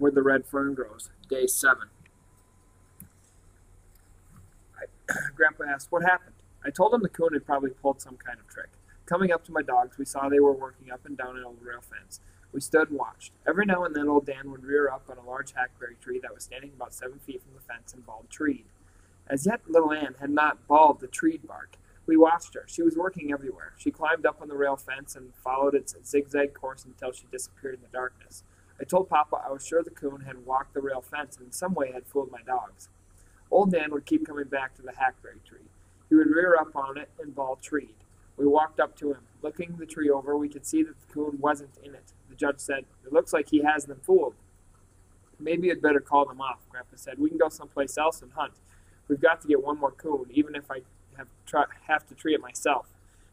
where the red fern grows. Day 7. I, Grandpa asked, What happened? I told him the coon had probably pulled some kind of trick. Coming up to my dogs, we saw they were working up and down an old rail fence. We stood and watched. Every now and then old Dan would rear up on a large hackberry tree that was standing about seven feet from the fence and bawled treed. As yet little Ann had not bawled the treed bark. We watched her. She was working everywhere. She climbed up on the rail fence and followed its zigzag course until she disappeared in the darkness. I told Papa I was sure the coon had walked the rail fence and in some way had fooled my dogs. Old Dan would keep coming back to the hackberry tree. He would rear up on it and bawl treed. We walked up to him. Looking the tree over, we could see that the coon wasn't in it. The judge said, It looks like he has them fooled. Maybe you'd better call them off, Grandpa said. We can go someplace else and hunt. We've got to get one more coon, even if I have, try, have to tree it myself.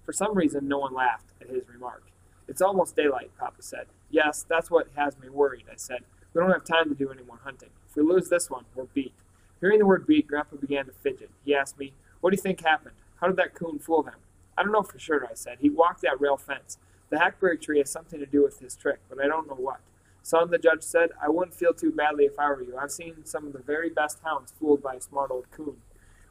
For some reason, no one laughed at his remark. It's almost daylight, Papa said. Yes, that's what has me worried, I said. We don't have time to do any more hunting. If we lose this one, we're beat. Hearing the word beat, Grandpa began to fidget. He asked me, What do you think happened? How did that coon fool them? I don't know for sure, I said. He walked that rail fence. The hackberry tree has something to do with his trick, but I don't know what. Son, the judge said, I wouldn't feel too badly if I were you. I've seen some of the very best hounds fooled by a smart old coon.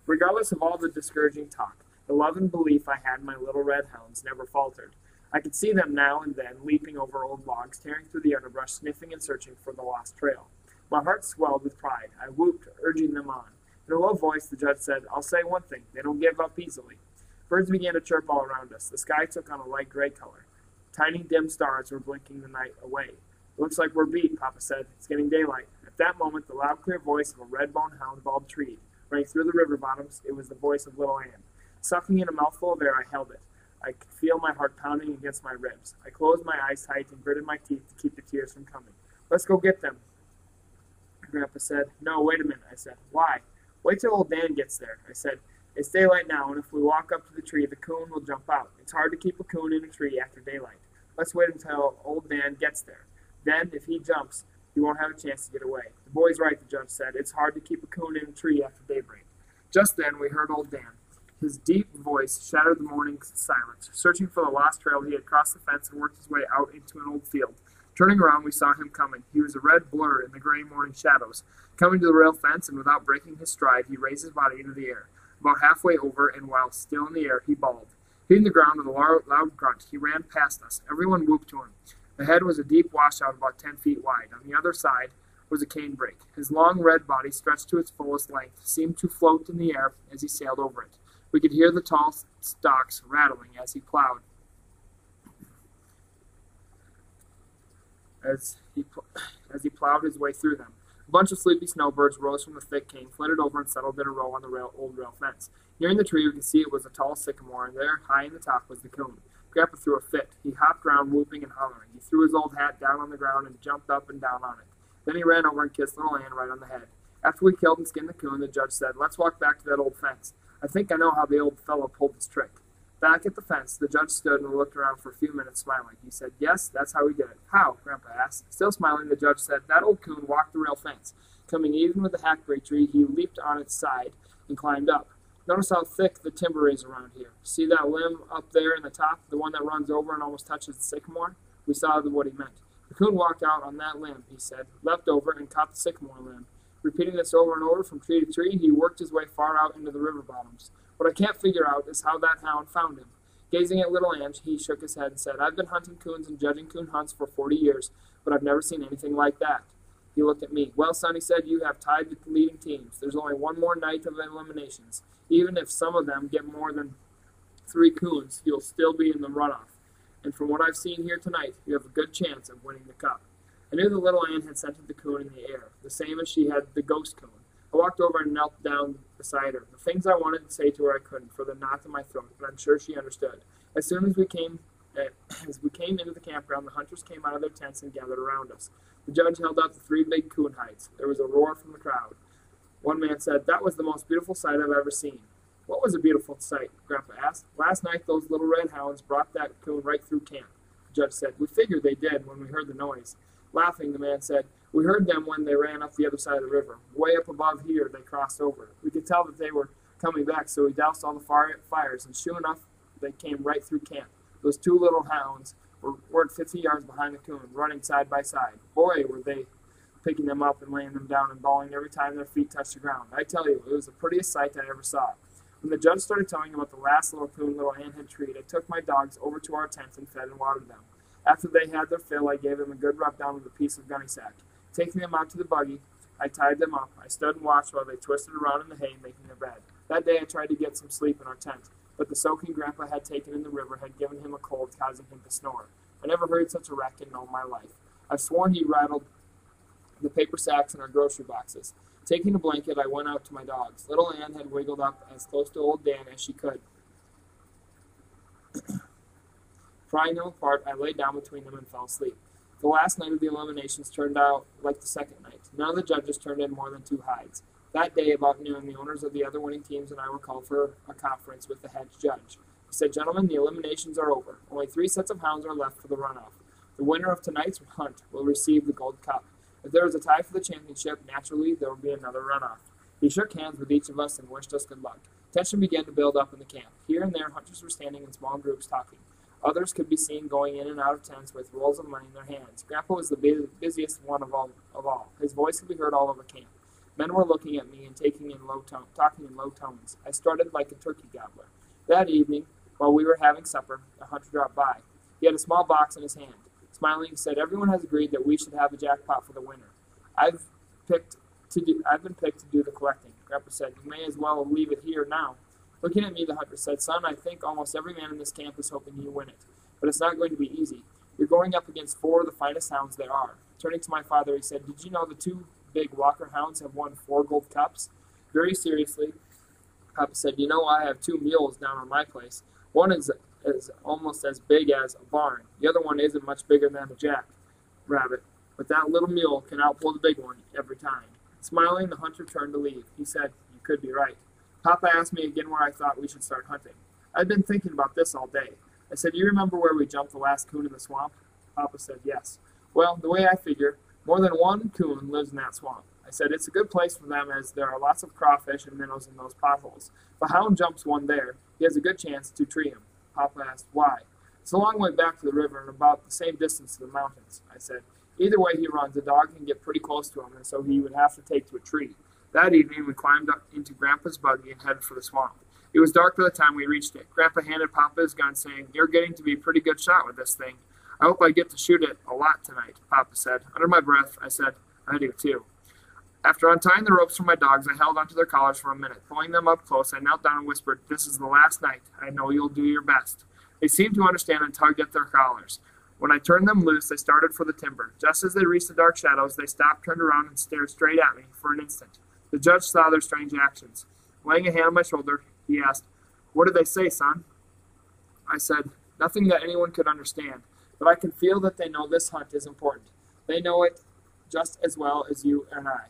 Regardless of all the discouraging talk, the love and belief I had in my little red hounds never faltered. I could see them now and then leaping over old logs, tearing through the underbrush, sniffing and searching for the lost trail. My heart swelled with pride. I whooped, urging them on. In a low voice, the judge said, I'll say one thing. They don't give up easily. Birds began to chirp all around us. The sky took on a light gray color. Tiny dim stars were blinking the night away. It looks like we're beat, Papa said. It's getting daylight. At that moment, the loud, clear voice of a red-boned hound bawled treed. Rang through the river bottoms. It was the voice of little Ann. Sucking in a mouthful of air, I held it. I could feel my heart pounding against my ribs. I closed my eyes tight and gritted my teeth to keep the tears from coming. Let's go get them, Grandpa said. No, wait a minute, I said. Why? Wait till old Dan gets there, I said. It's daylight now, and if we walk up to the tree, the coon will jump out. It's hard to keep a coon in a tree after daylight. Let's wait until old Dan gets there. Then, if he jumps, he won't have a chance to get away. The boy's right, the judge said. It's hard to keep a coon in a tree after daybreak. Just then, we heard old Dan. His deep voice shattered the morning silence. Searching for the lost trail, he had crossed the fence and worked his way out into an old field. Turning around, we saw him coming. He was a red blur in the gray morning shadows. Coming to the rail fence, and without breaking his stride, he raised his body into the air. About halfway over, and while still in the air, he bawled. Hitting the ground with a loud grunt, he ran past us. Everyone whooped to him. The head was a deep washout about ten feet wide. On the other side was a canebrake. His long red body, stretched to its fullest length, seemed to float in the air as he sailed over it. We could hear the tall stalks rattling as he plowed. As he, as he plowed his way through them. A bunch of sleepy snowbirds rose from the thick cane, flitted over, and settled in a row on the rail, old rail fence. Nearing the tree, we could see it was a tall sycamore, and there, high in the top, was the coon. Grandpa threw a fit. He hopped round, whooping and hollering. He threw his old hat down on the ground and jumped up and down on it. Then he ran over and kissed little Ann right on the head. After we killed and skinned the coon, the judge said, Let's walk back to that old fence. I think I know how the old fellow pulled his trick. Back at the fence, the judge stood and looked around for a few minutes, smiling. He said, Yes, that's how we did it. How? Grandpa asked. Still smiling, the judge said, That old coon walked the rail fence. Coming even with the hackberry tree, he leaped on its side and climbed up. Notice how thick the timber is around here. See that limb up there in the top, the one that runs over and almost touches the sycamore? We saw what he meant. The coon walked out on that limb, he said, leapt over and caught the sycamore limb. Repeating this over and over from tree to tree, he worked his way far out into the river bottoms. What I can't figure out is how that hound found him. Gazing at little Ann, he shook his head and said, I've been hunting coons and judging coon hunts for forty years, but I've never seen anything like that. He looked at me. Well, son, he said, you have tied the leading teams. There's only one more night of eliminations. Even if some of them get more than three coons, you'll still be in the runoff. And from what I've seen here tonight, you have a good chance of winning the cup. I knew the little Ann had scented the coon in the air, the same as she had the ghost coon. I walked over and knelt down beside her. The things I wanted to say to her I couldn't, for the knot in my throat, but I'm sure she understood. As soon as we came uh, as we came into the campground, the hunters came out of their tents and gathered around us. The judge held out the three big coon hides. There was a roar from the crowd. One man said, That was the most beautiful sight I've ever seen. What was a beautiful sight? Grandpa asked. Last night those little red hounds brought that coon right through camp. The judge said, We figured they did when we heard the noise. Laughing, the man said, We heard them when they ran up the other side of the river. Way up above here, they crossed over. We could tell that they were coming back, so we doused all the fire, fires, and sure enough, they came right through camp. Those two little hounds were, weren't 50 yards behind the coon, running side by side. Boy, were they picking them up and laying them down and bawling every time their feet touched the ground. I tell you, it was the prettiest sight I ever saw. When the judge started telling about the last little coon little Ann had treed, I took my dogs over to our tent and fed and watered them. After they had their fill, I gave them a good rub down with a piece of gunny sack. Taking them out to the buggy, I tied them up. I stood and watched while they twisted around in the hay, making their bed. That day I tried to get some sleep in our tent, but the soaking Grandpa had taken in the river had given him a cold, causing him to snore. I never heard such a racket in all my life. I've sworn he rattled the paper sacks in our grocery boxes. Taking a blanket, I went out to my dogs. Little Ann had wiggled up as close to old Dan as she could. Prying them apart, I lay down between them and fell asleep. The last night of the eliminations turned out like the second night. None of the judges turned in more than two hides. That day, about noon, the owners of the other winning teams and I were called for a conference with the head judge. He said, Gentlemen, the eliminations are over. Only three sets of hounds are left for the runoff. The winner of tonight's hunt will receive the gold cup. If there is a tie for the championship, naturally there will be another runoff. He shook hands with each of us and wished us good luck. Tension began to build up in the camp. Here and there, hunters were standing in small groups talking. Others could be seen going in and out of tents with rolls of money in their hands. Grandpa was the busiest one of all. Of all. His voice could be heard all over camp. Men were looking at me and taking in low tone, talking in low tones. I started like a turkey gobbler. That evening, while we were having supper, a hunter dropped by. He had a small box in his hand. Smiling, he said, "Everyone has agreed that we should have a jackpot for the winner. I've picked to do. I've been picked to do the collecting." Grandpa said, "You may as well leave it here now." Looking at me, the hunter said, Son, I think almost every man in this camp is hoping you win it. But it's not going to be easy. You're going up against four of the finest hounds there are. Turning to my father, he said, Did you know the two big Walker hounds have won four gold cups? Very seriously, Papa said, You know, I have two mules down on my place. One is, is almost as big as a barn. The other one isn't much bigger than a jack rabbit. But that little mule can outpull the big one every time. Smiling, the hunter turned to leave. He said, You could be right. Papa asked me again where I thought we should start hunting. I'd been thinking about this all day. I said, You remember where we jumped the last coon in the swamp? Papa said, Yes. Well, the way I figure, more than one coon lives in that swamp. I said, It's a good place for them as there are lots of crawfish and minnows in those potholes. If a hound jumps one there, he has a good chance to tree him. Papa asked, Why? It's a long way back to the river and about the same distance to the mountains. I said, Either way he runs, the dog can get pretty close to him, and so he would have to take to a tree. That evening, we climbed up into Grandpa's buggy and headed for the swamp. It was dark by the time we reached it. Grandpa handed Papa his gun, saying, You're getting to be a pretty good shot with this thing. I hope I get to shoot it a lot tonight, Papa said. Under my breath, I said, I do too. After untying the ropes from my dogs, I held onto their collars for a minute. Pulling them up close, I knelt down and whispered, This is the last night. I know you'll do your best. They seemed to understand and tugged at their collars. When I turned them loose, they started for the timber. Just as they reached the dark shadows, they stopped, turned around, and stared straight at me for an instant. The judge saw their strange actions. Laying a hand on my shoulder, he asked, What did they say, son? I said, Nothing that anyone could understand, but I can feel that they know this hunt is important. They know it just as well as you and I.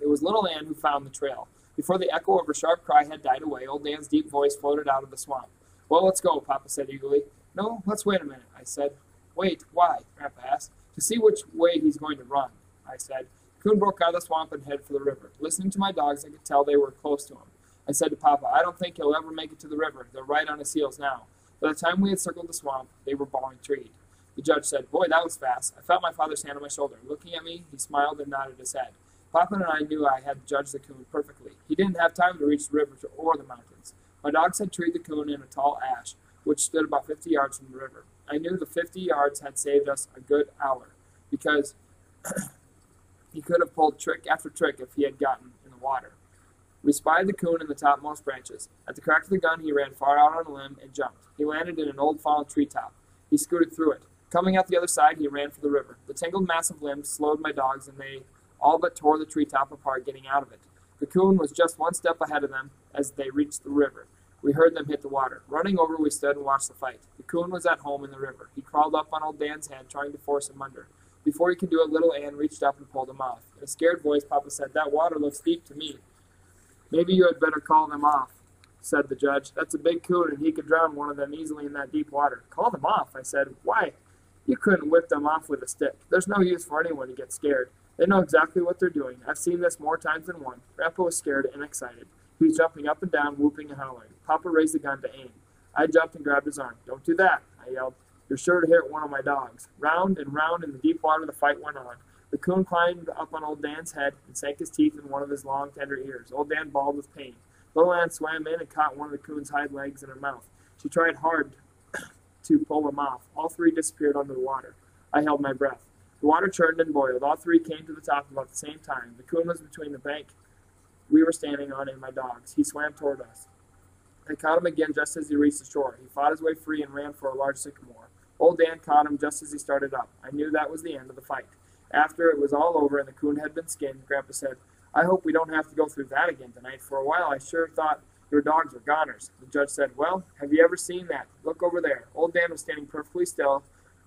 It was little Ann who found the trail. Before the echo of her sharp cry had died away, old Dan's deep voice floated out of the swamp. Well, let's go, Papa said eagerly. No, let's wait a minute, I said. Wait, why? Grandpa asked. To see which way he's going to run, I said. Coon broke out of the swamp and headed for the river. Listening to my dogs, I could tell they were close to him. I said to Papa, I don't think he'll ever make it to the river. They're right on his heels now. By the time we had circled the swamp, they were bawling treed. The judge said, Boy, that was fast. I felt my father's hand on my shoulder. Looking at me, he smiled and nodded his head. Papa and I knew I had judged the coon perfectly. He didn't have time to reach the river or the mountains. My dogs had treed the coon in a tall ash, which stood about 50 yards from the river. I knew the 50 yards had saved us a good hour, because He could have pulled trick after trick if he had gotten in the water. We spied the coon in the topmost branches. At the crack of the gun, he ran far out on a limb and jumped. He landed in an old fallen treetop. He scooted through it. Coming out the other side, he ran for the river. The tangled mass of limbs slowed my dogs, and they all but tore the treetop apart getting out of it. The coon was just one step ahead of them as they reached the river. We heard them hit the water. Running over, we stood and watched the fight. The coon was at home in the river. He crawled up on old Dan's head, trying to force him under. Before he could do it, little Ann reached up and pulled him off. In a scared voice, Papa said, That water looks deep to me. Maybe you had better call them off, said the judge. That's a big coon, and he could drown one of them easily in that deep water. Call them off, I said. Why? You couldn't whip them off with a stick. There's no use for anyone to get scared. They know exactly what they're doing. I've seen this more times than one. Grandpa was scared and excited. He was jumping up and down, whooping and howling. Papa raised the gun to aim. I jumped and grabbed his arm. Don't do that, I yelled. You're sure to hit one of my dogs. Round and round in the deep water the fight went on. The coon climbed up on old Dan's head and sank his teeth in one of his long, tender ears. Old Dan bawled with pain. Little Ann swam in and caught one of the coon's hind legs in her mouth. She tried hard to pull him off. All three disappeared under the water. I held my breath. The water churned and boiled. All three came to the top about the same time. The coon was between the bank we were standing on and my dogs. He swam toward us. I caught him again just as he reached the shore. He fought his way free and ran for a large sycamore. Old Dan caught him just as he started up. I knew that was the end of the fight. After it was all over and the coon had been skinned, Grandpa said, I hope we don't have to go through that again tonight. For a while I sure thought your dogs were goners. The judge said, Well, have you ever seen that? Look over there. Old Dan was standing perfectly still,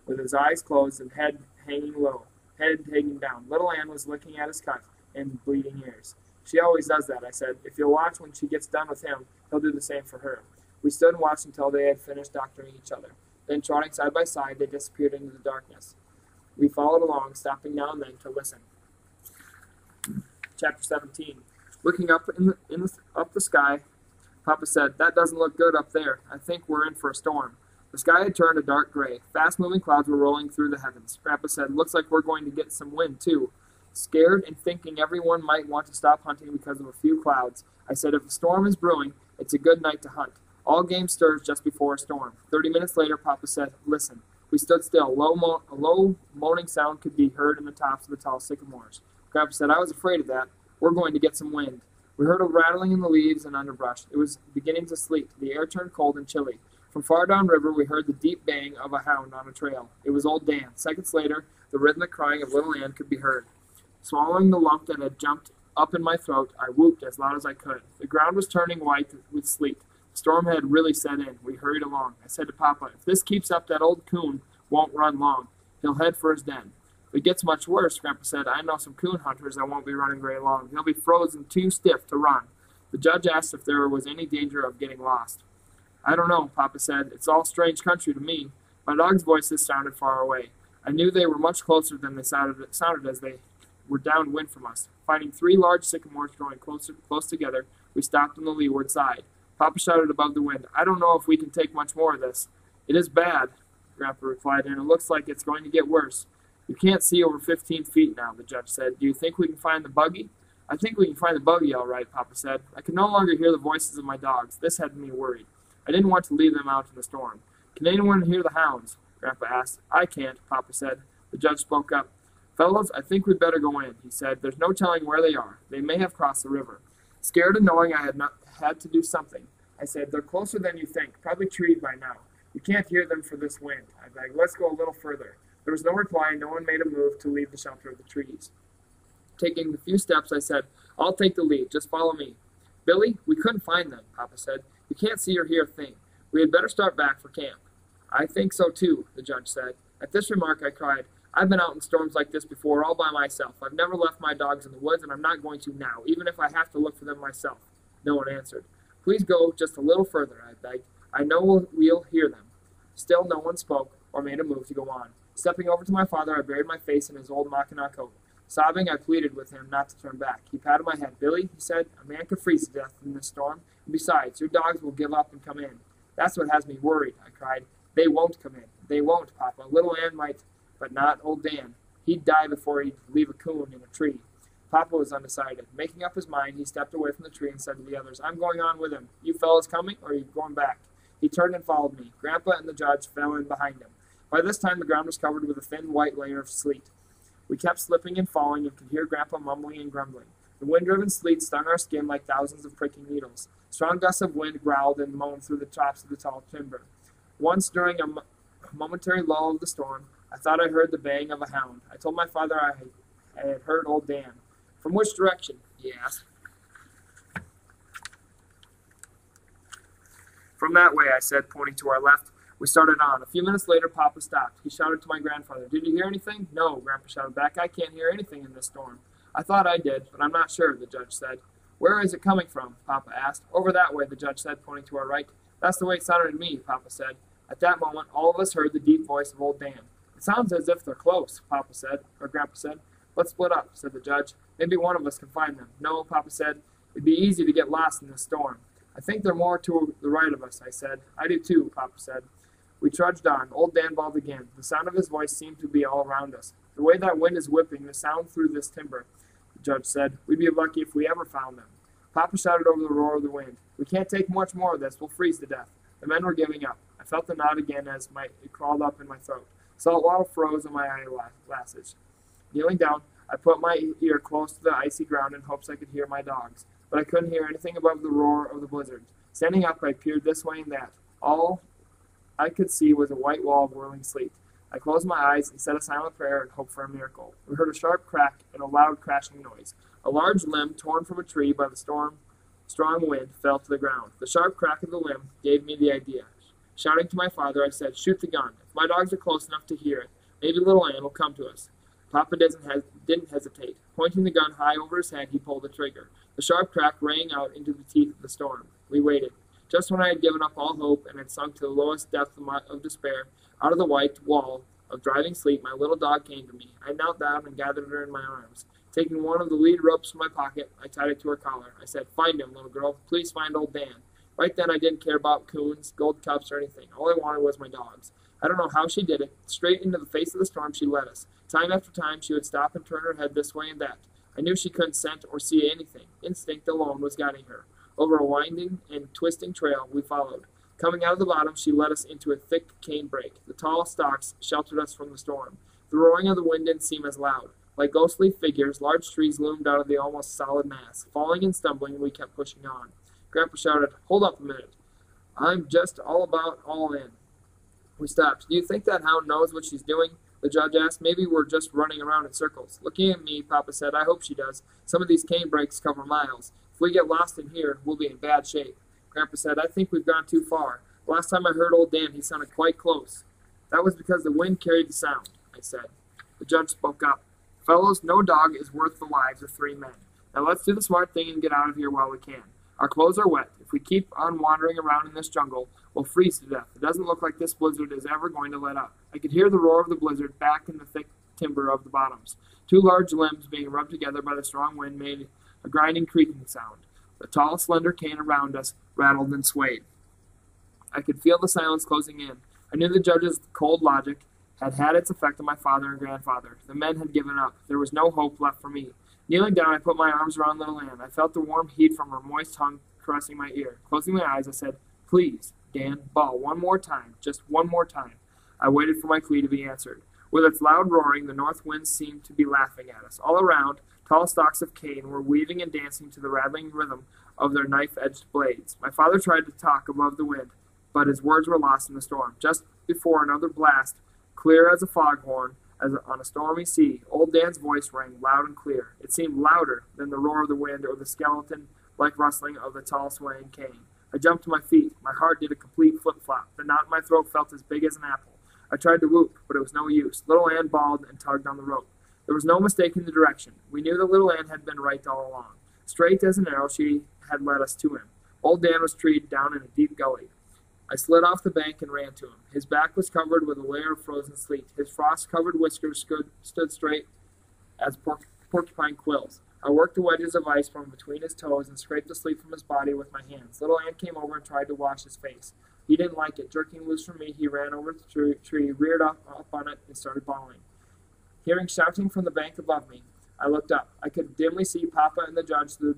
with his eyes closed and head hanging low, head hanging down. Little Ann was looking at his cut and bleeding ears. She always does that, I said. If you'll watch when she gets done with him, he'll do the same for her. We stood and watched until they had finished doctoring each other. Then, trotting side by side, they disappeared into the darkness. We followed along, stopping now and then to listen. Chapter 17. Looking up in the, in the, up the sky, Papa said, That doesn't look good up there. I think we're in for a storm. The sky had turned a dark gray. Fast moving clouds were rolling through the heavens. Grandpa said, Looks like we're going to get some wind, too. Scared and thinking everyone might want to stop hunting because of a few clouds, I said, If a storm is brewing, it's a good night to hunt. All game stirs just before a storm. Thirty minutes later, Papa said, Listen. We stood still. Low mo- a low moaning sound could be heard in the tops of the tall sycamores. Grandpa said, I was afraid of that. We're going to get some wind. We heard a rattling in the leaves and underbrush. It was beginning to sleet. The air turned cold and chilly. From far downriver, we heard the deep baying of a hound on a trail. It was old Dan. Seconds later, the rhythmic crying of little Ann could be heard. Swallowing the lump that had jumped up in my throat, I whooped as loud as I could. The ground was turning white with sleet. Storm had really set in. We hurried along. I said to Papa, if this keeps up, that old coon won't run long. He'll head for his den. If it gets much worse, Grandpa said, I know some coon hunters that won't be running very long. He'll be frozen too stiff to run. The judge asked if there was any danger of getting lost. I don't know, Papa said. It's all strange country to me. My dogs' voices sounded far away. I knew they were much closer than they sounded, sounded as they were downwind from us. Finding three large sycamores growing closer, close together, we stopped on the leeward side. Papa shouted above the wind, I don't know if we can take much more of this. It is bad, Grandpa replied, and it looks like it's going to get worse. You can't see over 15 feet now, the judge said. Do you think we can find the buggy? I think we can find the buggy all right, Papa said. I could no longer hear the voices of my dogs. This had me worried. I didn't want to leave them out in the storm. Can anyone hear the hounds? Grandpa asked. I can't, Papa said. The judge spoke up. Fellows, I think we'd better go in, he said. There's no telling where they are. They may have crossed the river. Scared and knowing I had not had to do something, I said, They're closer than you think, probably treed by now. You can't hear them for this wind. I begged, Let's go a little further. There was no reply, and no one made a move to leave the shelter of the trees. Taking the few steps, I said, I'll take the lead. Just follow me. Billy, we couldn't find them, Papa said. You can't see or hear a thing. We had better start back for camp. I think so too, the judge said. At this remark, I cried, I've been out in storms like this before all by myself. I've never left my dogs in the woods, and I'm not going to now, even if I have to look for them myself. No one answered. Please go just a little further, I begged. I know we'll, we'll hear them. Still, no one spoke or made a move to go on. Stepping over to my father, I buried my face in his old Mackinaw coat. Sobbing, I pleaded with him not to turn back. He patted my head. Billy, he said, a man could freeze to death in this storm. And besides, your dogs will give up and come in. That's what has me worried, I cried. They won't come in. They won't, Papa. Little Ann might, but not old Dan. He'd die before he'd leave a coon in a tree. Papa was undecided. Making up his mind, he stepped away from the tree and said to the others, I'm going on with him. You fellows coming, or are you going back? He turned and followed me. Grandpa and the judge fell in behind him. By this time, the ground was covered with a thin white layer of sleet. We kept slipping and falling and could hear Grandpa mumbling and grumbling. The wind-driven sleet stung our skin like thousands of pricking needles. Strong gusts of wind growled and moaned through the tops of the tall timber. Once, during a momentary lull of the storm, I thought I heard the baying of a hound. I told my father I had, I had heard old Dan. From which direction? he asked. From that way, I said, pointing to our left. We started on. A few minutes later, Papa stopped. He shouted to my grandfather, Did you hear anything? No, Grandpa shouted back. I can't hear anything in this storm. I thought I did, but I'm not sure, the judge said. Where is it coming from? Papa asked. Over that way, the judge said, pointing to our right. That's the way it sounded to me, Papa said. At that moment, all of us heard the deep voice of old Dan. Sounds as if they're close, Papa said, or Grandpa said. Let's split up, said the judge. Maybe one of us can find them. No, Papa said. It'd be easy to get lost in this storm. I think they're more to the right of us, I said. I do too, Papa said. We trudged on. Old Dan bawled again. The sound of his voice seemed to be all around us. The way that wind is whipping the sound through this timber, the judge said, we'd be lucky if we ever found them. Papa shouted over the roar of the wind, We can't take much more of this, we'll freeze to death. The men were giving up. I felt the knot again as my, it crawled up in my throat. Salt water froze on my eyelashes. Kneeling down, I put my ear close to the icy ground in hopes I could hear my dogs, but I couldn't hear anything above the roar of the blizzard. Standing up, I peered this way and that. All I could see was a white wall of whirling sleet. I closed my eyes and said a silent prayer and hoped for a miracle. We heard a sharp crack and a loud crashing noise. A large limb, torn from a tree by the storm, strong wind, fell to the ground. The sharp crack of the limb gave me the idea. Shouting to my father, I said, Shoot the gun. My dogs are close enough to hear it, maybe little Ann will come to us. Papa hes- didn't hesitate. Pointing the gun high over his head, he pulled the trigger. The sharp crack rang out into the teeth of the storm. We waited. Just when I had given up all hope and had sunk to the lowest depth of, my, of despair, out of the white wall of driving sleet, my little dog came to me. I knelt down and gathered her in my arms. Taking one of the lead ropes from my pocket, I tied it to her collar. I said, Find him, little girl. Please find old Dan. Right then, I didn't care about coons, gold cups, or anything. All I wanted was my dogs. I don't know how she did it. Straight into the face of the storm she led us. Time after time she would stop and turn her head this way and that. I knew she couldn't scent or see anything. Instinct alone was guiding her. Over a winding and twisting trail we followed. Coming out of the bottom, she led us into a thick cane brake. The tall stalks sheltered us from the storm. The roaring of the wind didn't seem as loud. Like ghostly figures, large trees loomed out of the almost solid mass. Falling and stumbling, we kept pushing on. Grandpa shouted, Hold up a minute. I'm just all about all in. We stopped. Do you think that hound knows what she's doing? The judge asked. Maybe we're just running around in circles. Looking at me, Papa said, I hope she does. Some of these cane brakes cover miles. If we get lost in here, we'll be in bad shape. Grandpa said, I think we've gone too far. Last time I heard old Dan, he sounded quite close. That was because the wind carried the sound, I said. The judge spoke up. Fellows, no dog is worth the lives of three men. Now let's do the smart thing and get out of here while we can. Our clothes are wet. If we keep on wandering around in this jungle, we'll freeze to death. It doesn't look like this blizzard is ever going to let up. I could hear the roar of the blizzard back in the thick timber of the bottoms. Two large limbs being rubbed together by the strong wind made a grinding, creaking sound. The tall, slender cane around us rattled and swayed. I could feel the silence closing in. I knew the judge's cold logic had had its effect on my father and grandfather. The men had given up. There was no hope left for me. Kneeling down, I put my arms around little Ann. I felt the warm heat from her moist tongue caressing my ear. Closing my eyes, I said, Please, Dan, bawl one more time, just one more time. I waited for my plea to be answered. With its loud roaring, the north wind seemed to be laughing at us. All around, tall stalks of cane were weaving and dancing to the rattling rhythm of their knife edged blades. My father tried to talk above the wind, but his words were lost in the storm. Just before another blast, clear as a foghorn, as on a stormy sea, old Dan's voice rang loud and clear. It seemed louder than the roar of the wind or the skeleton like rustling of the tall swaying cane. I jumped to my feet. My heart did a complete flip flop. The knot in my throat felt as big as an apple. I tried to whoop, but it was no use. Little Ann bawled and tugged on the rope. There was no mistaking the direction. We knew that little Ann had been right all along. Straight as an arrow, she had led us to him. Old Dan was treed down in a deep gully. I slid off the bank and ran to him. His back was covered with a layer of frozen sleet. His frost-covered whiskers stood, stood straight as porc- porcupine quills. I worked the wedges of ice from between his toes and scraped the sleet from his body with my hands. Little Ann came over and tried to wash his face. He didn't like it. Jerking loose from me, he ran over to the tree, reared up, up on it, and started bawling. Hearing shouting from the bank above me, I looked up. I could dimly see Papa and the judge through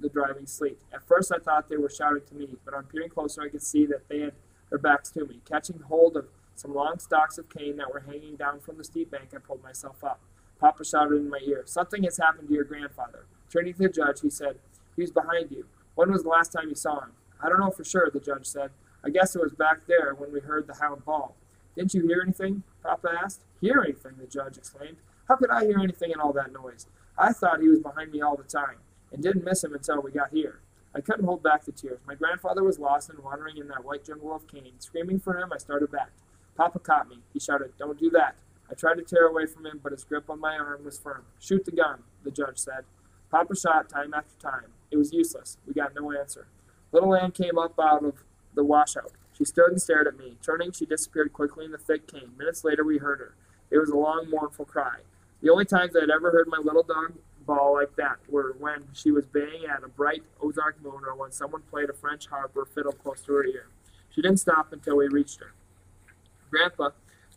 the driving sleet. At first, I thought they were shouting to me, but on peering closer, I could see that they had their backs to me. Catching hold of some long stalks of cane that were hanging down from the steep bank, I pulled myself up. Papa shouted in my ear, Something has happened to your grandfather. Turning to the judge, he said, He's behind you. When was the last time you saw him? I don't know for sure, the judge said. I guess it was back there when we heard the hound bawl. Didn't you hear anything? Papa asked. Hear anything? the judge exclaimed. How could I hear anything in all that noise? I thought he was behind me all the time, and didn't miss him until we got here. I couldn't hold back the tears. My grandfather was lost and wandering in that white jungle of cane. Screaming for him, I started back. Papa caught me. He shouted, Don't do that. I tried to tear away from him, but his grip on my arm was firm. Shoot the gun, the judge said. Papa shot time after time. It was useless. We got no answer. Little Ann came up out of the washout. She stood and stared at me. Turning, she disappeared quickly in the thick cane. Minutes later, we heard her. It was a long, mournful cry. The only times I had ever heard my little dog bawl like that were when she was baying at a bright Ozark moon or when someone played a French harp or fiddle close to her ear. She didn't stop until we reached her. Grandpa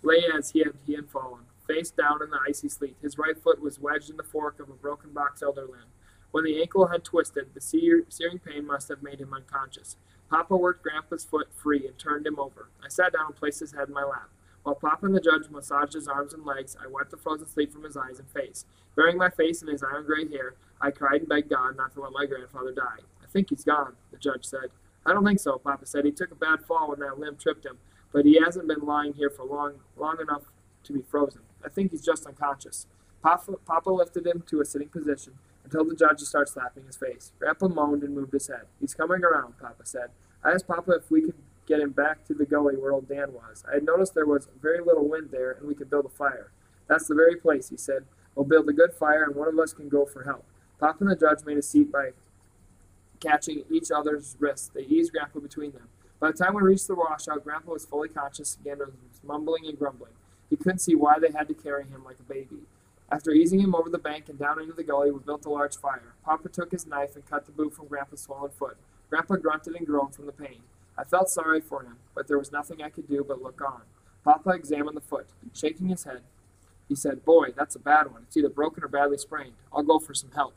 lay as he had, he had fallen, face down in the icy sleet. His right foot was wedged in the fork of a broken box elder limb. When the ankle had twisted, the searing pain must have made him unconscious. Papa worked Grandpa's foot free and turned him over. I sat down and placed his head in my lap. While Papa and the judge massaged his arms and legs, I wiped the frozen sleep from his eyes and face. Burying my face in his iron gray hair, I cried and begged God not to let my grandfather die. I think he's gone, the judge said. I don't think so, Papa said. He took a bad fall when that limb tripped him, but he hasn't been lying here for long, long enough to be frozen. I think he's just unconscious. Papa, Papa lifted him to a sitting position and told the judge to start slapping his face. Grandpa moaned and moved his head. He's coming around, Papa said. I asked Papa if we could get him back to the gully where old Dan was. I had noticed there was very little wind there and we could build a fire. That's the very place, he said. We'll build a good fire and one of us can go for help. Papa and the judge made a seat by catching each other's wrists. They eased Grandpa between them. By the time we reached the washout, Grandpa was fully conscious again and was mumbling and grumbling. He couldn't see why they had to carry him like a baby. After easing him over the bank and down into the gully, we built a large fire. Papa took his knife and cut the boot from Grandpa's swollen foot. Grandpa grunted and groaned from the pain. I felt sorry for him, but there was nothing I could do but look on. Papa examined the foot. And shaking his head, he said, Boy, that's a bad one. It's either broken or badly sprained. I'll go for some help.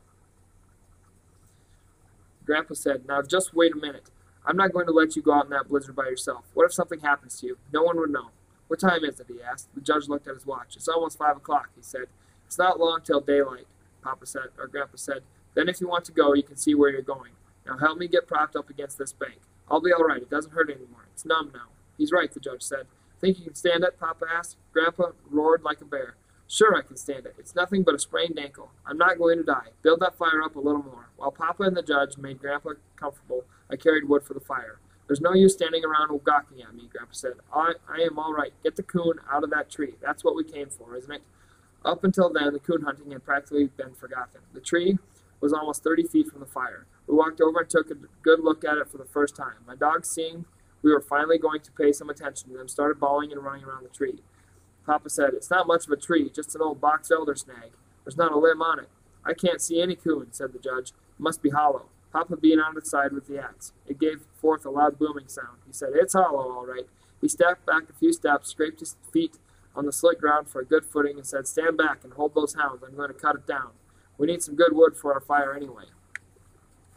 Grandpa said, Now just wait a minute. I'm not going to let you go out in that blizzard by yourself. What if something happens to you? No one would know. What time is it? he asked. The judge looked at his watch. It's almost five o'clock, he said. It's not long till daylight, Papa said, or Grandpa said. Then if you want to go, you can see where you're going. Now help me get propped up against this bank. I'll be all right. It doesn't hurt anymore. It's numb now. He's right, the judge said. Think you can stand it? Papa asked. Grandpa roared like a bear. Sure, I can stand it. It's nothing but a sprained ankle. I'm not going to die. Build that fire up a little more. While Papa and the judge made Grandpa comfortable, I carried wood for the fire. There's no use standing around gawking at me, Grandpa said. I, I am all right. Get the coon out of that tree. That's what we came for, isn't it? Up until then, the coon hunting had practically been forgotten. The tree was almost 30 feet from the fire. We walked over and took a good look at it for the first time. My dogs, seeing we were finally going to pay some attention to them, started bawling and running around the tree. Papa said, It's not much of a tree, just an old box elder snag. There's not a limb on it. I can't see any coon, said the judge. It must be hollow. Papa beat on its side with the axe. It gave forth a loud booming sound. He said, It's hollow, all right. He stepped back a few steps, scraped his feet on the slick ground for a good footing, and said, Stand back and hold those hounds. I'm going to cut it down. We need some good wood for our fire anyway.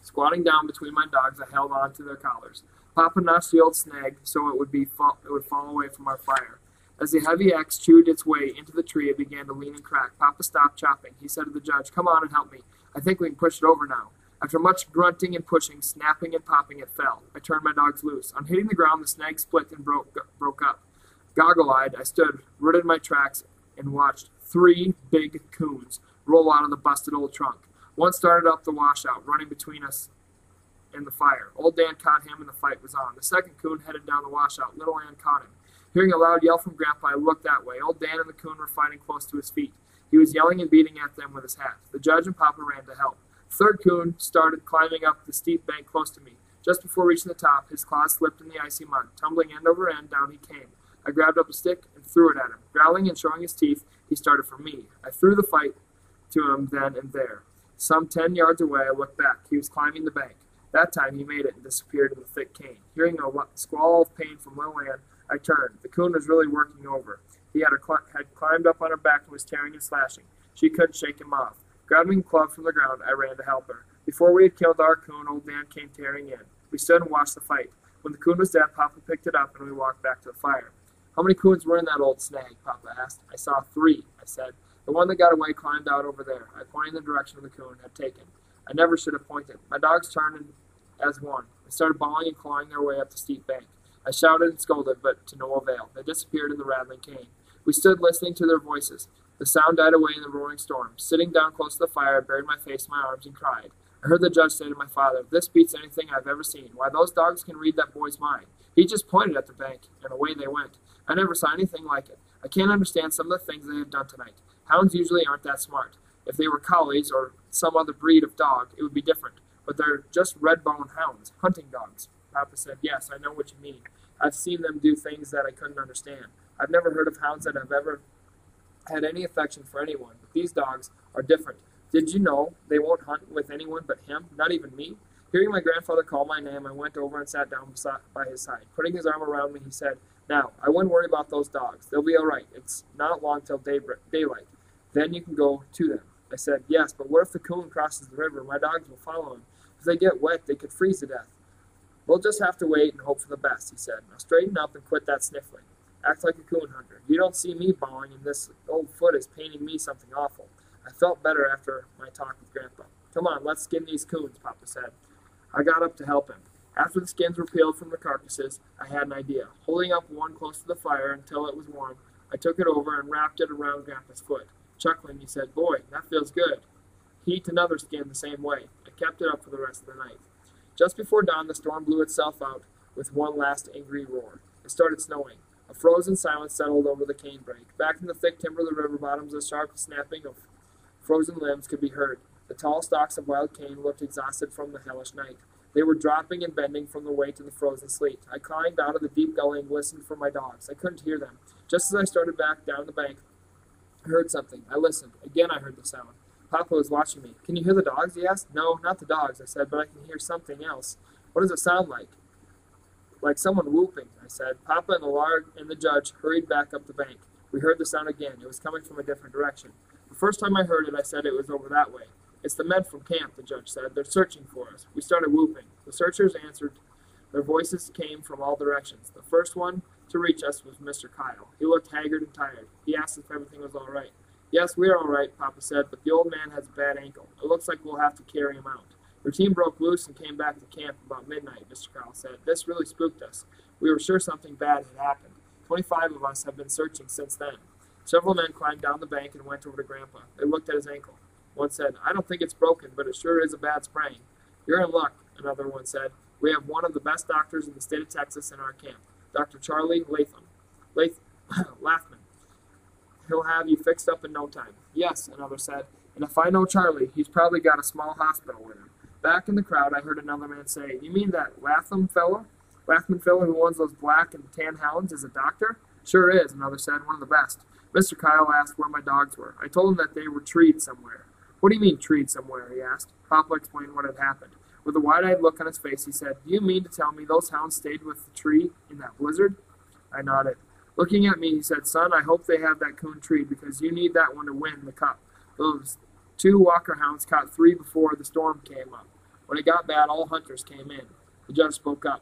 Squatting down between my dogs, I held on to their collars. Papa notched the old snag so it would be fall, it would fall away from our fire. As the heavy axe chewed its way into the tree, it began to lean and crack. Papa stopped chopping. He said to the judge, "Come on and help me. I think we can push it over now." After much grunting and pushing, snapping and popping, it fell. I turned my dogs loose. On hitting the ground, the snag split and broke broke up. Goggle-eyed, I stood, rooted in my tracks, and watched three big coons roll out of the busted old trunk. One started up the washout, running between us and the fire. Old Dan caught him, and the fight was on. The second coon headed down the washout. Little Ann caught him. Hearing a loud yell from Grandpa, I looked that way. Old Dan and the coon were fighting close to his feet. He was yelling and beating at them with his hat. The judge and Papa ran to help. Third coon started climbing up the steep bank close to me. Just before reaching the top, his claws slipped in the icy mud. Tumbling end over end, down he came. I grabbed up a stick and threw it at him. Growling and showing his teeth, he started for me. I threw the fight to him then and there. Some ten yards away, I looked back. He was climbing the bank. That time he made it and disappeared in the thick cane. Hearing a squall of pain from Lil Ann, I turned. The coon was really working over. He had, cl- had climbed up on her back and was tearing and slashing. She couldn't shake him off. Grabbing a club from the ground, I ran to help her. Before we had killed our coon, old Dan came tearing in. We stood and watched the fight. When the coon was dead, Papa picked it up and we walked back to the fire. How many coons were in that old snag? Papa asked. I saw three, I said. The one that got away climbed out over there. I pointed in the direction of the coon had taken. I never should have pointed. My dogs turned as one. They started bawling and clawing their way up the steep bank. I shouted and scolded, but to no avail. They disappeared in the rattling cane. We stood listening to their voices. The sound died away in the roaring storm. Sitting down close to the fire, I buried my face in my arms and cried. I heard the judge say to my father, This beats anything I've ever seen. Why, those dogs can read that boy's mind. He just pointed at the bank, and away they went. I never saw anything like it. I can't understand some of the things they have done tonight. Hounds usually aren't that smart. If they were collies or some other breed of dog, it would be different. But they're just red-bone hounds, hunting dogs. Papa said, Yes, I know what you mean. I've seen them do things that I couldn't understand. I've never heard of hounds that have ever had any affection for anyone, but these dogs are different. Did you know they won't hunt with anyone but him, not even me? Hearing my grandfather call my name, I went over and sat down by his side. Putting his arm around me, he said, Now, I wouldn't worry about those dogs. They'll be all right. It's not long till daybreak, daylight. Then you can go to them. I said, Yes, but what if the coon crosses the river? My dogs will follow him. If they get wet, they could freeze to death. We'll just have to wait and hope for the best, he said. Now straighten up and quit that sniffling. Act like a coon hunter. You don't see me bawling, and this old foot is painting me something awful. I felt better after my talk with Grandpa. Come on, let's skin these coons, Papa said. I got up to help him. After the skins were peeled from the carcasses, I had an idea. Holding up one close to the fire until it was warm, I took it over and wrapped it around Grandpa's foot. Chuckling, he said, Boy, that feels good. Heat another skin the same way. I kept it up for the rest of the night. Just before dawn, the storm blew itself out with one last angry roar. It started snowing. A frozen silence settled over the canebrake. Back in the thick timber of the river bottoms, the sharp snapping of frozen limbs could be heard. The tall stalks of wild cane looked exhausted from the hellish night. They were dropping and bending from the weight of the frozen sleet. I climbed out of the deep gully and listened for my dogs. I couldn't hear them. Just as I started back down the bank, I heard something. I listened. Again, I heard the sound. Papa was watching me. Can you hear the dogs? he asked. No, not the dogs, I said, but I can hear something else. What does it sound like? Like someone whooping, I said. Papa and the large and the judge hurried back up the bank. We heard the sound again. It was coming from a different direction. The first time I heard it, I said it was over that way. It's the men from camp, the judge said. They're searching for us. We started whooping. The searchers answered. Their voices came from all directions. The first one to reach us was Mr. Kyle. He looked haggard and tired. He asked if everything was all right. Yes, we're all right, Papa said, but the old man has a bad ankle. It looks like we'll have to carry him out. Our team broke loose and came back to camp about midnight, Mr. Kyle said. This really spooked us. We were sure something bad had happened. Twenty-five of us have been searching since then. Several men climbed down the bank and went over to Grandpa. They looked at his ankle. One said, I don't think it's broken, but it sure is a bad sprain. You're in luck, another one said. We have one of the best doctors in the state of Texas in our camp, Dr. Charlie Latham. Lath- Lathman. He'll have you fixed up in no time. Yes, another said. And if I know Charlie, he's probably got a small hospital with him. Back in the crowd, I heard another man say, You mean that Latham fellow? Latham fellow who owns those black and tan hounds is a doctor? Sure is, another said, one of the best. Mr. Kyle asked where my dogs were. I told him that they were treed somewhere. What do you mean treed somewhere? he asked. Papa explained what had happened. With a wide-eyed look on his face, he said, Do you mean to tell me those hounds stayed with the tree in that blizzard? I nodded. Looking at me, he said, Son, I hope they have that coon tree because you need that one to win the cup. Those two Walker hounds caught three before the storm came up. When it got bad, all hunters came in. The judge spoke up.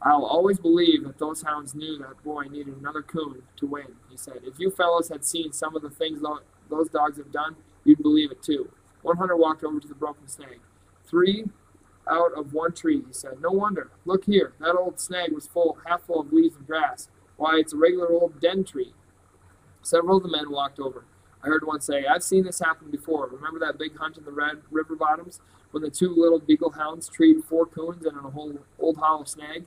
I'll always believe that those hounds knew that boy needed another coon to win, he said. If you fellows had seen some of the things those dogs have done, you'd believe it too. One hunter walked over to the broken snag. Three out of one tree, he said. No wonder. Look here, that old snag was full, half full of leaves and grass. Why, it's a regular old den tree. Several of the men walked over. I heard one say, I've seen this happen before. Remember that big hunt in the Red River bottoms when the two little beagle hounds treed four coons and a whole old hollow snag?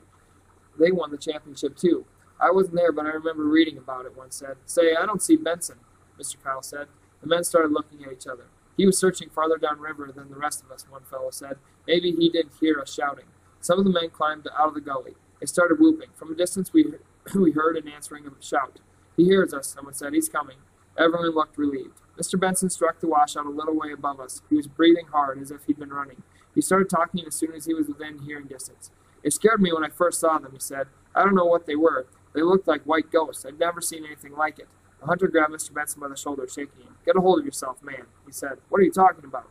They won the championship too. I wasn't there, but I remember reading about it, one said. Say, I don't see Benson, Mr. Kyle said. The men started looking at each other. He was searching farther downriver than the rest of us, one fellow said. Maybe he didn't hear us shouting. Some of the men climbed out of the gully. They started whooping. From a distance, we we heard an answering shout. He hears us, someone said. He's coming. Everyone looked relieved. Mr. Benson struck the washout a little way above us. He was breathing hard, as if he'd been running. He started talking as soon as he was within hearing distance. It scared me when I first saw them, he said. I don't know what they were. They looked like white ghosts. I'd never seen anything like it. The hunter grabbed Mr. Benson by the shoulder, shaking him. Get a hold of yourself, man, he said. What are you talking about?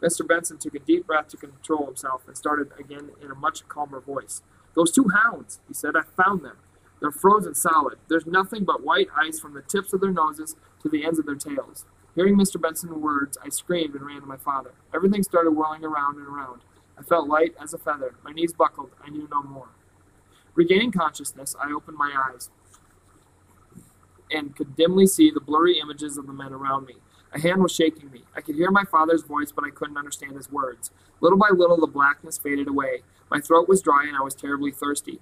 Mr. Benson took a deep breath to control himself and started again in a much calmer voice. Those two hounds, he said. I found them. They're frozen solid. There's nothing but white ice from the tips of their noses to the ends of their tails. Hearing Mr. Benson's words, I screamed and ran to my father. Everything started whirling around and around. I felt light as a feather. My knees buckled. I knew no more. Regaining consciousness, I opened my eyes and could dimly see the blurry images of the men around me. A hand was shaking me. I could hear my father's voice, but I couldn't understand his words. Little by little, the blackness faded away. My throat was dry, and I was terribly thirsty.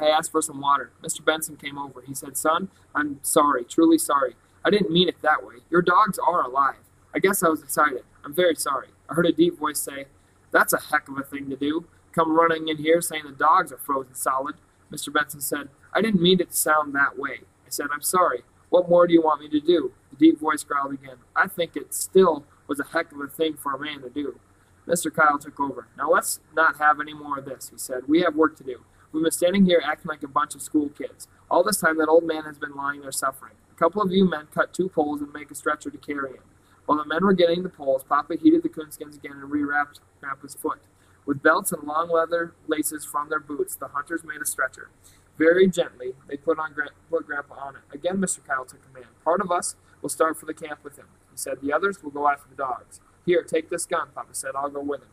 I asked for some water. Mr. Benson came over. He said, Son, I'm sorry, truly sorry. I didn't mean it that way. Your dogs are alive. I guess I was excited. I'm very sorry. I heard a deep voice say, That's a heck of a thing to do. Come running in here saying the dogs are frozen solid. Mr. Benson said, I didn't mean it to sound that way. Said, I'm sorry. What more do you want me to do? The deep voice growled again. I think it still was a heck of a thing for a man to do. Mr. Kyle took over. Now let's not have any more of this, he said. We have work to do. We've been standing here acting like a bunch of school kids. All this time that old man has been lying there suffering. A couple of you men cut two poles and make a stretcher to carry him. While the men were getting the poles, Papa heated the coonskins again and rewrapped Grandpa's foot. With belts and long leather laces from their boots, the hunters made a stretcher. Very gently, they put on put Grandpa on it. Again, Mr. Kyle took command. Part of us will start for the camp with him, he said. The others will go after the dogs. Here, take this gun, Papa said. I'll go with him.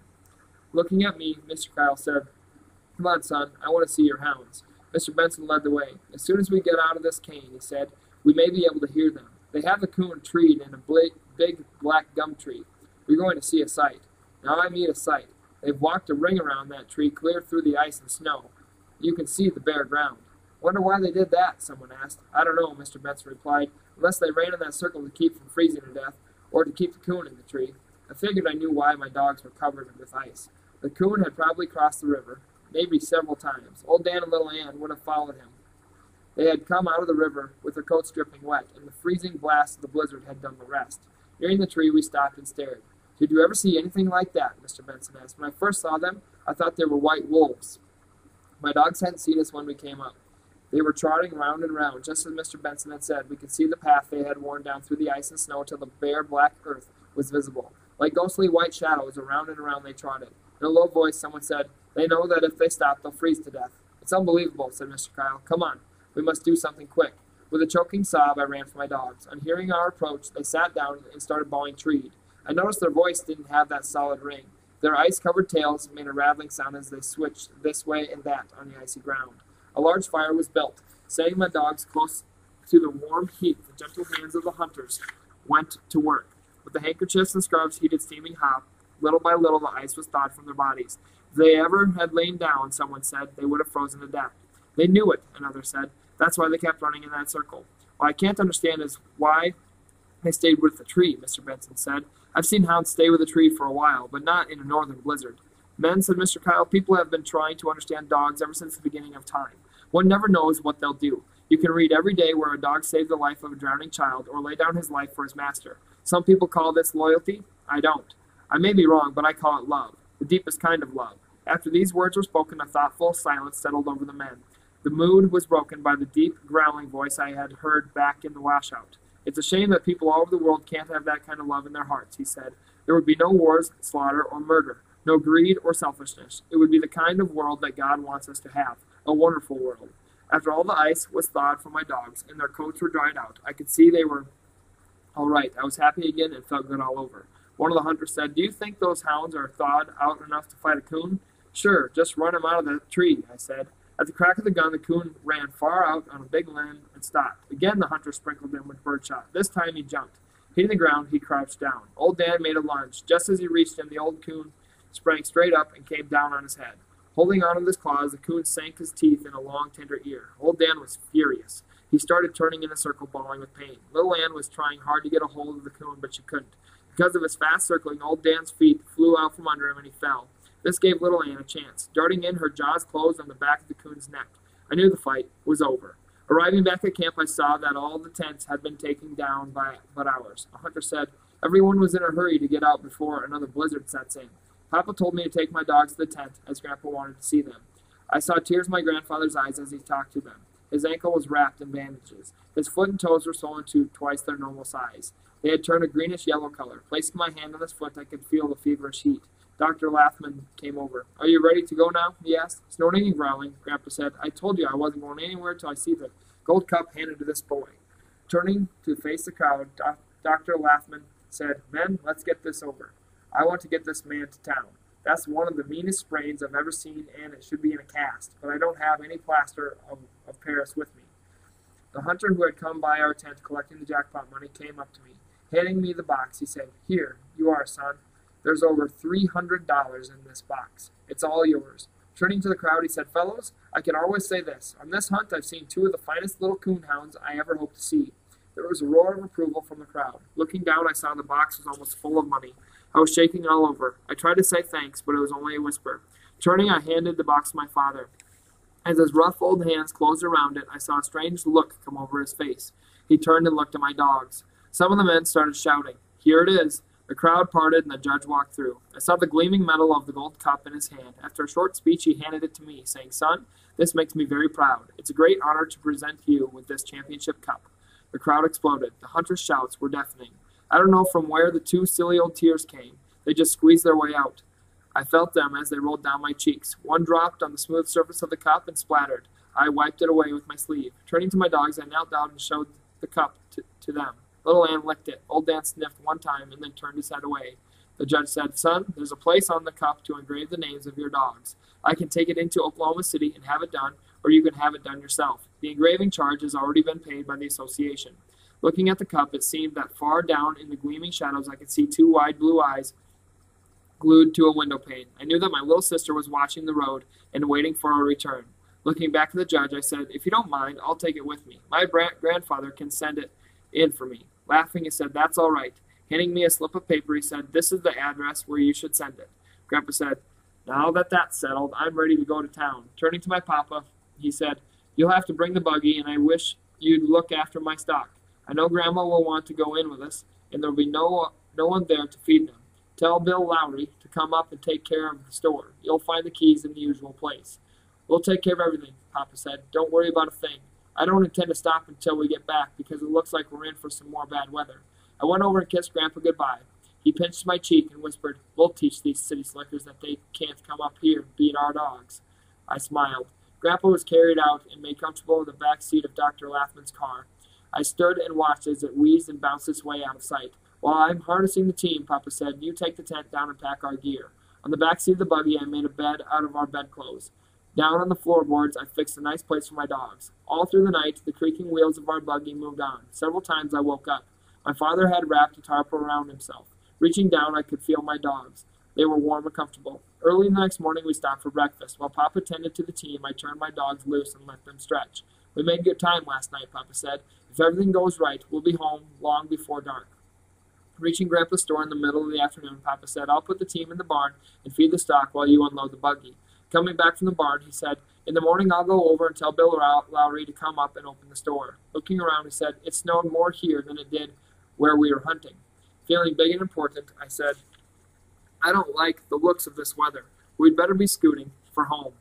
Looking at me, Mr. Kyle said, Come on, son. I want to see your hounds. Mr. Benson led the way. As soon as we get out of this cane, he said, we may be able to hear them. They have the coon treed in a big, big black gum tree. We're going to see a sight. Now I mean a sight. They've walked a ring around that tree clear through the ice and snow. You can see the bare ground. Wonder why they did that, someone asked. I don't know, Mr. Benson replied, unless they ran in that circle to keep from freezing to death, or to keep the coon in the tree. I figured I knew why my dogs were covered with ice. The coon had probably crossed the river, maybe several times. Old Dan and little Ann would have followed him. They had come out of the river with their coats dripping wet, and the freezing blast of the blizzard had done the rest. Nearing the tree, we stopped and stared. Did you ever see anything like that? Mr. Benson asked. When I first saw them, I thought they were white wolves. My dogs hadn't seen us when we came up. They were trotting round and round, just as Mr. Benson had said. We could see the path they had worn down through the ice and snow till the bare black earth was visible. Like ghostly white shadows, around and around they trotted. In a low voice, someone said, They know that if they stop, they'll freeze to death. It's unbelievable, said Mr. Kyle. Come on, we must do something quick. With a choking sob, I ran for my dogs. On hearing our approach, they sat down and started bawling treed. I noticed their voice didn't have that solid ring. Their ice covered tails made a rattling sound as they switched this way and that on the icy ground. A large fire was built. Setting my dogs close to the warm heat, the gentle hands of the hunters went to work. With the handkerchiefs and scarves heated steaming hot, little by little the ice was thawed from their bodies. If they ever had lain down, someone said, they would have frozen to death. They knew it, another said. That's why they kept running in that circle. What I can't understand is why they stayed with the tree, Mr. Benson said. I've seen hounds stay with a tree for a while, but not in a northern blizzard. Men, said Mr. Kyle, people have been trying to understand dogs ever since the beginning of time. One never knows what they'll do. You can read every day where a dog saved the life of a drowning child or lay down his life for his master. Some people call this loyalty. I don't. I may be wrong, but I call it love, the deepest kind of love. After these words were spoken, a thoughtful silence settled over the men. The mood was broken by the deep, growling voice I had heard back in the washout. It's a shame that people all over the world can't have that kind of love in their hearts, he said. There would be no wars, slaughter, or murder, no greed or selfishness. It would be the kind of world that God wants us to have, a wonderful world. After all the ice was thawed from my dogs and their coats were dried out, I could see they were all right. I was happy again and felt good all over. One of the hunters said, Do you think those hounds are thawed out enough to fight a coon? Sure, just run him out of the tree, I said. At the crack of the gun, the coon ran far out on a big limb and stopped. Again, the hunter sprinkled him with birdshot. This time he jumped. Hitting the ground, he crouched down. Old Dan made a lunge. Just as he reached him, the old coon sprang straight up and came down on his head. Holding on with his claws, the coon sank his teeth in a long, tender ear. Old Dan was furious. He started turning in a circle, bawling with pain. Little Ann was trying hard to get a hold of the coon, but she couldn't. Because of his fast circling, old Dan's feet flew out from under him and he fell. This gave little Ann a chance. Darting in, her jaws closed on the back of the coon's neck. I knew the fight was over. Arriving back at camp, I saw that all the tents had been taken down by but ours. A hunter said everyone was in a hurry to get out before another blizzard sets in. Papa told me to take my dogs to the tent, as Grandpa wanted to see them. I saw tears in my grandfather's eyes as he talked to them. His ankle was wrapped in bandages. His foot and toes were swollen to twice their normal size. They had turned a greenish yellow color. Placing my hand on his foot, I could feel the feverish heat. Dr. Lathman came over. Are you ready to go now? he asked. Snorting and growling, Grandpa said, I told you I wasn't going anywhere till I see the gold cup handed to this boy. Turning to face the crowd, Dr. Lathman said, Men, let's get this over. I want to get this man to town. That's one of the meanest sprains I've ever seen, and it should be in a cast, but I don't have any plaster of, of Paris with me. The hunter who had come by our tent collecting the jackpot money came up to me. Handing me the box, he said, Here, you are, son. There's over $300 in this box. It's all yours. Turning to the crowd, he said, Fellows, I can always say this. On this hunt, I've seen two of the finest little coon hounds I ever hope to see. There was a roar of approval from the crowd. Looking down, I saw the box was almost full of money. I was shaking all over. I tried to say thanks, but it was only a whisper. Turning, I handed the box to my father. As his rough old hands closed around it, I saw a strange look come over his face. He turned and looked at my dogs. Some of the men started shouting. Here it is. The crowd parted and the judge walked through. I saw the gleaming metal of the gold cup in his hand. After a short speech, he handed it to me, saying, Son, this makes me very proud. It's a great honor to present you with this championship cup. The crowd exploded. The hunters' shouts were deafening. I don't know from where the two silly old tears came. They just squeezed their way out. I felt them as they rolled down my cheeks. One dropped on the smooth surface of the cup and splattered. I wiped it away with my sleeve. Turning to my dogs, I knelt down and showed the cup to, to them. Little Ann licked it. Old Dan sniffed one time and then turned his head away. The judge said, Son, there's a place on the cup to engrave the names of your dogs. I can take it into Oklahoma City and have it done, or you can have it done yourself. The engraving charge has already been paid by the association. Looking at the cup, it seemed that far down in the gleaming shadows I could see two wide blue eyes glued to a window pane. I knew that my little sister was watching the road and waiting for our return. Looking back at the judge, I said, If you don't mind, I'll take it with me. My grandfather can send it in for me. Laughing, he said, That's all right. Handing me a slip of paper, he said, This is the address where you should send it. Grandpa said, Now that that's settled, I'm ready to go to town. Turning to my papa, he said, You'll have to bring the buggy, and I wish you'd look after my stock. I know Grandma will want to go in with us, and there'll be no no one there to feed them. Tell Bill Lowry to come up and take care of the store. You'll find the keys in the usual place. We'll take care of everything, Papa said. Don't worry about a thing. I don't intend to stop until we get back because it looks like we're in for some more bad weather. I went over and kissed Grandpa goodbye. He pinched my cheek and whispered, We'll teach these city slickers that they can't come up here and beat our dogs. I smiled. Grandpa was carried out and made comfortable in the back seat of Dr. Lathman's car. I stood and watched as it wheezed and bounced its way out of sight. While I'm harnessing the team, Papa said, you take the tent down and pack our gear. On the back seat of the buggy, I made a bed out of our bedclothes. Down on the floorboards, I fixed a nice place for my dogs. All through the night, the creaking wheels of our buggy moved on. Several times I woke up. My father had wrapped a tarp around himself. Reaching down, I could feel my dogs. They were warm and comfortable. Early the next morning, we stopped for breakfast. While Papa tended to the team, I turned my dogs loose and let them stretch. We made good time last night, Papa said. If everything goes right, we'll be home long before dark. Reaching Grandpa's store in the middle of the afternoon, Papa said, I'll put the team in the barn and feed the stock while you unload the buggy. Coming back from the barn, he said, In the morning I'll go over and tell Bill Lowry to come up and open the store. Looking around, he said, It snowed more here than it did where we were hunting. Feeling big and important, I said, I don't like the looks of this weather. We'd better be scooting for home.